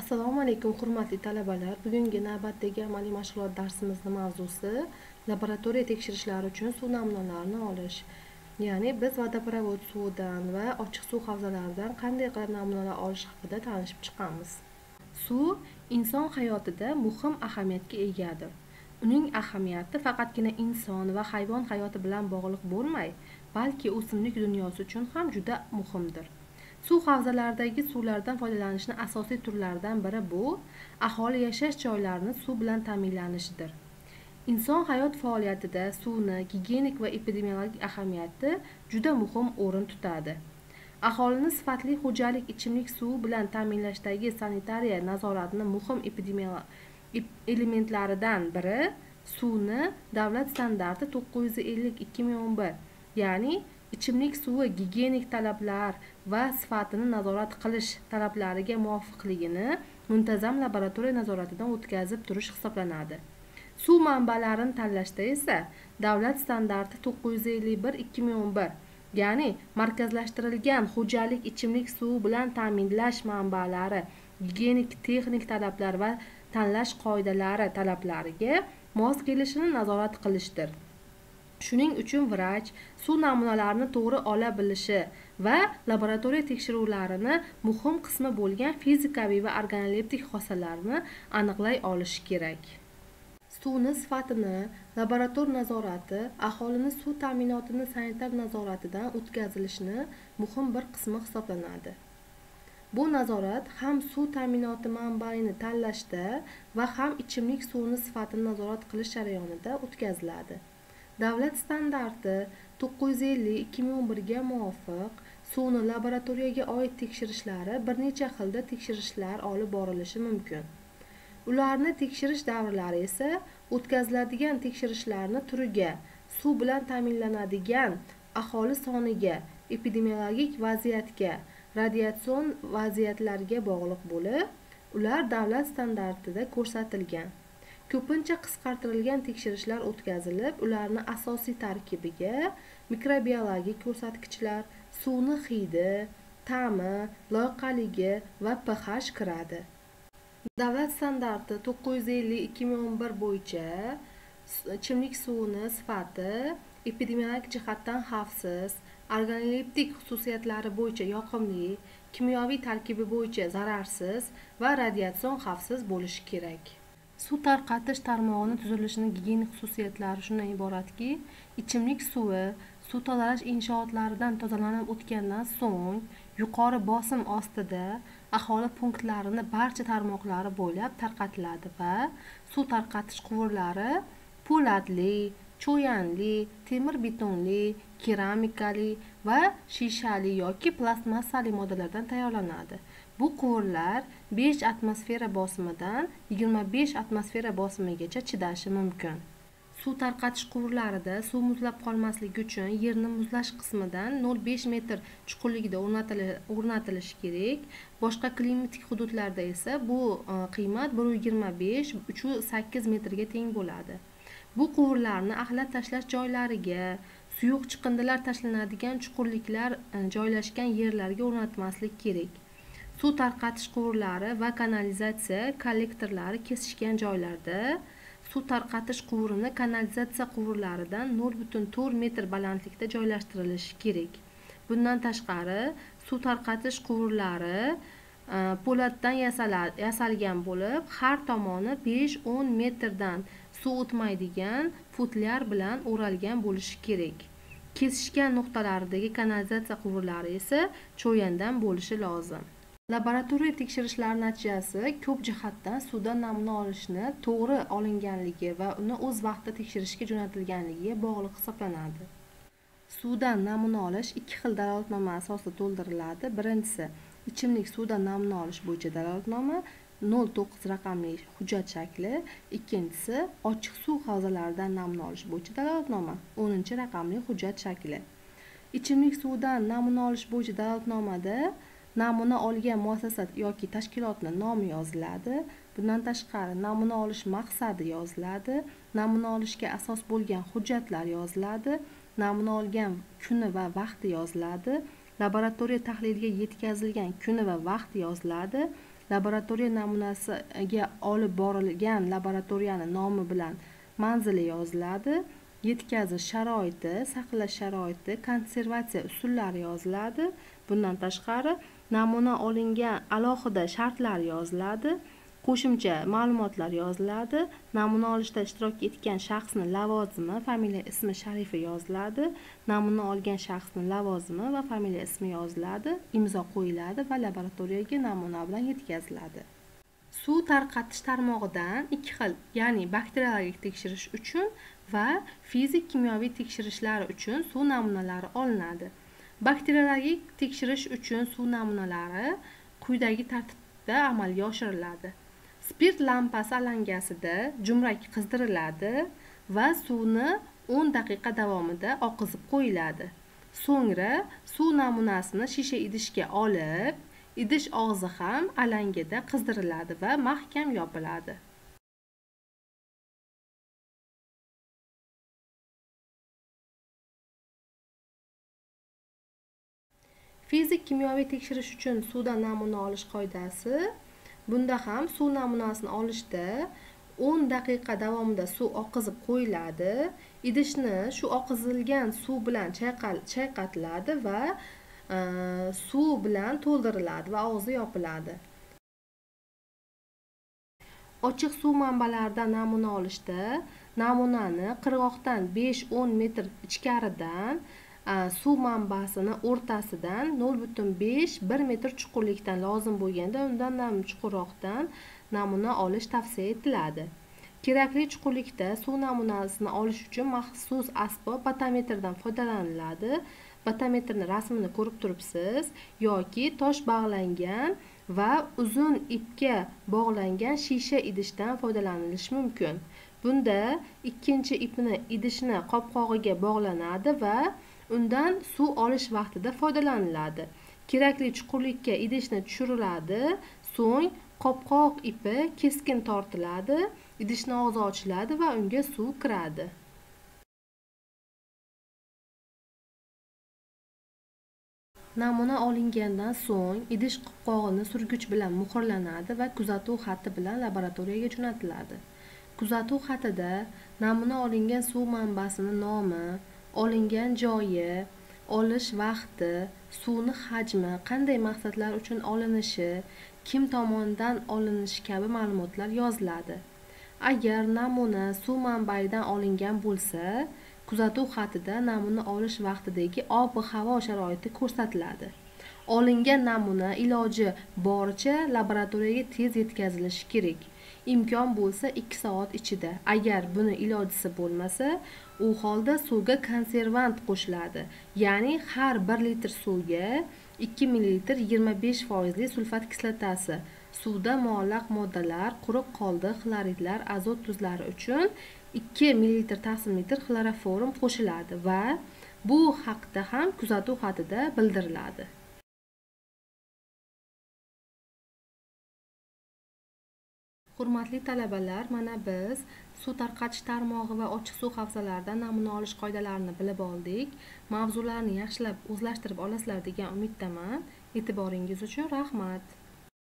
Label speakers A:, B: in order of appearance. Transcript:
A: assalomu alaykum hurmatli talabalar. Bugungi navbatdagi amaliy mashg'ulot darsimizni mavzusi laboratoriya tekshirishlari uchun suv namunalarini olish. Ya'ni biz vodoprovod suvidan va ochiq suv havzalaridan qanday qilib namunalar olish haqida tanishib chiqamiz. Suv inson hayotida muhim ahamiyatga egadir. Uning ahamiyati faqatgina inson va hayvon hayoti bilan bog'liq bo'lmay balki o'simlik dunyosi uchun ham juda muhimdir. Suv havzalaridagi suvlardan foydalanishni asosiy turlaridan biri bu aholi yashash joylarini suv bilan ta'minlanishidir. Inson hayot faoliyatida suvni gigiyenik va epidemiologik ahamiyati juda muhim o'rin tutadi. Aholini sifatli xo'jalik ichimlik suvi bilan ta'minlashdagi sanitariya nazoratini muhim epidemiolog elementlaridan biri suvni davlat standarti to'qqiz yuz ellik ikki ming o'n bir ya'ni ichimlik suvi gigiyenik talablar va sifatini nazorat qilish talablariga muvofiqligini muntazam laboratoriya nazoratidan o'tkazib turish hisoblanadi. Suv manbalarini tanlashda esa davlat standarti to'qqiz yuz ellik bir ikki ming o'n bir ya'ni markazlashtirilgan xo'jalik ichimlik suvi bilan ta'minlash manbalari gigiyenik texnik talablar va tanlash qoidalari talablariga mos kelishini nazorat qilishdir. Shuning uchun vrach suv namunalarini to'g'ri ola bilishi va laboratoriya tekshiruvlarini muhim qismi bo'lgan fizikaviy va organoleptik xossalarni aniqlay olishi kerak. Suvni sifatini laborator nazorati aholini suv ta'minotini sanitar nazoratidan o'tkazilishini muhim bir qismi hisoblanadi. Bu nazorat ham suv ta'minoti manbaini tanlashda va ham ichimlik suvini sifatini nazorat qilish jarayonida o'tkaziladi. Davlat standarti 950 2011ga muvofiq suvni laboratoriyaga oid tekshirishlari bir necha xilda tekshirishlar olib borilishi mumkin. Ularni tekshirish davrlari esa o'tkaziladigan tekshirishlarni turiga suv bilan ta'minlanadigan aholi soniga epidemiologik vaziyatga radiatsion vaziyatlarga bog'liq bo'lib ular davlat standartida ko'rsatilgan. Ko'pincha qisqartirilgan tekshirishlar o'tkazilib ularni asosiy tarkibiga mikrobiologik ko'rsatkichlar suvni hidi ta'mi loyqaligi va ph kiradi. Davlat standarti to'qqiz yuz ellik ikki ming o'n bir bo'yicha ichimlik suvini sifati epidemiologik jihatdan xavfsiz organoleptik xususiyatlari bo'yicha yoqimli kimyoviy tarkibi bo'yicha zararsiz va radiatsion xavfsiz bo'lishi kerak. Suv tarqatish tarmog'ini tuzilishini gigiyenik xususiyatlari shundan iboratki ichimlik suvi suv tozalash inshootlaridan tozalanib o'tgandan so'ng yuqori bosim ostida aholi punktlarini barcha tarmoqlari bo'ylab tarqatiladi va suv tarqatish quvurlari po'latli cho'yanli temir betonli keramikali va shishali yoki plastmassali moddalardan tayyorlanadi. Bu quvurlar 5 atmosfera bosimidan 25 atmosfera bosimigacha chidashi mumkin. Suv tarqatish quvurlarida suv muzlab qolmasligi uchun yerni muzlash qismidan 0,5 metr chuqurligida o'rnatilishi kerak. Boshqa klimatik hududlarda esa bu e, qiymat 1,25-3,8 metrga teng bo'ladi. Bu quvurlarni axlat tashlash joylariga suyuq chiqindilar tashlanadigan chuqurliklar e, joylashgan yerlarga o'rnatmaslik kerak. Suv tarqatish quvurlari va kanalizatsiya kollektorlari kesishgan joylarda suv tarqatish quvurini kanalizatsiya quvurlaridan nol butun to'rt metr balandlikda joylashtirilishi kerak. Bundan tashqari suv tarqatish quvurlari e, po'latdan yasalgan bo'lib har tomoni besh o'n metrdan suv o'tmaydigan futlyar bilan o'ralgan bo'lishi kerak. Kesishgan nuqtalaridagi kanalizatsiya quvurlari esa cho'yandan bo'lishi lozim. Laboratoriya tekshirishlari natijasi ko'p jihatdan suvdan namuna olishni to'g'ri olinganligi va uni o'z vaqtida tekshirishga jo'natilganligiga bog'liq hisoblanadi. Suvdan namuna olish ikki xil dalolatnoma asosida to'ldiriladi. Birinchisi ichimlik suvdan namuna olish bo'yicha dalolatnoma nol to'qqiz raqamli hujjat shakli. Ikkinchisi ochiq suv havzalaridan namuna olish bo'yicha dalolatnoma o'ninchi raqamli hujjat shakli. Ichimlik suvidan namuna olish bo'yicha dalolatnomada namuna olgan muassasa yoki tashkilotni nomi yoziladi. Bundan tashqari namuna olish maqsadi yoziladi. Namuna olishga asos bo'lgan hujjatlar yoziladi. Namuna olgan kuni va vaqti yoziladi. Laboratoriya tahliliga yetkazilgan kuni va vaqti yoziladi. Laboratoriya namunasiga olib borilgan laboratoriyani nomi bilan manzili yoziladi. Yetkazish sharoiti saqlash sharoiti konservatsiya usullari yoziladi. Bundan tashqari namuna olingan alohida shartlar yoziladi qo'shimcha ma'lumotlar yoziladi namuna olishda ishtirok etgan shaxsni lavozimi familiya ismi sharifi yoziladi namuna olgan shaxsni lavozimi va familiya ismi yoziladi imzo qo'yiladi va laboratoriyaga namuna bilan yetkaziladi. Suv tarqatish tarmog'idan ikki xil ya'ni bakteriologik tekshirish uchun va fizik kimyoviy tekshirishlar uchun suv namunalari olinadi. Bakteriologik tekshirish uchun suv namunalari quyidagi tartibda amalga oshiriladi. Spirt lampasi alangasida jumrak qizdiriladi va suvni 10 daqiqa davomida oqizib qo'yiladi. So'ngra suv namunasini shisha idishga olib idish og'zi ham alangada qizdiriladi va mahkam yopiladi. Fizik kimyoviy tekshirish uchun suvdan namuna olish qoidasi. Bunda ham suv namunasini olishda o'n daqiqa davomida suv oqizib qo'yiladi. Idishni shu oqizilgan suv bilan chayqatiladi va e, suv bilan to'ldiriladi va og'zi yopiladi. Ochiq suv manbalaridan namuna olishda namunani qirg'oqdan besh o'n metr ichkaridan Э, suv manbasini o'rtasidan nol butun besh bir metr chuqurlikdan lozim bo'lganda undan ham chuqurroqdan namuna olish tavsiya etiladi. Kerakli chuqurlikda suv namunasini olish uchun maxsus asbob batometrdan foydalaniladi. Batometrni rasmini ko'rib turibsiz yoki tosh bog'langan va uzun ipga bog'langan shisha idishdan foydalanilishi mumkin. Bunda ikkinchi ipni idishni qopqog'iga bog'lanadi va undan suv olish vaqtida foydalaniladi. Kerakli chuqurlikka idishni tushiriladi so'ng qopqoq ipi keskin tortiladi idishni og'zi ochiladi va unga suv kiradi. Namuna olingandan so'ng idish qopqog'ini surgich bilan muhrlanadi va kuzatuv xati bilan laboratoriyaga jo'natiladi. Kuzatuv xatida namuna olingan suv manbasini nomi olingan joyi olish vaqti suvni hajmi qanday maqsadlar uchun olinishi kim tomonidan olinishi kabi ma'lumotlar yoziladi. Agar namuna suv manbaidan olingan bo'lsa kuzatuv xatida namuna olish vaqtidagi ob havo sharoiti ko'rsatiladi. Olingan namuna iloji boricha laboratoriyaga tez yetkazilishi kerak. Imkon bo'lsa ikki soat ichida. Agar buni ilojisi bo'lmasa u holda suvga konservant qo'shiladi. Ya'ni har bir litr suvga ikki millilitr yigirma besh foizli sulfat kislotasi suvda muallaq moddalar quruq qoldiq xloridlar azot tuzlari uchun ikki millilitr taqsim litr xloroform qo'shiladi va bu haqda ham kuzatuv xatida bildiriladi. Hurmatli talabalar mana biz suv tarqatish tarmog'i va ochiq suv havzalaridan namuna olish qoidalarini bilib oldik. Mavzularni yaxshilab o'zlashtirib olasizlar degan umiddaman. E'tiboringiz uchun rahmat.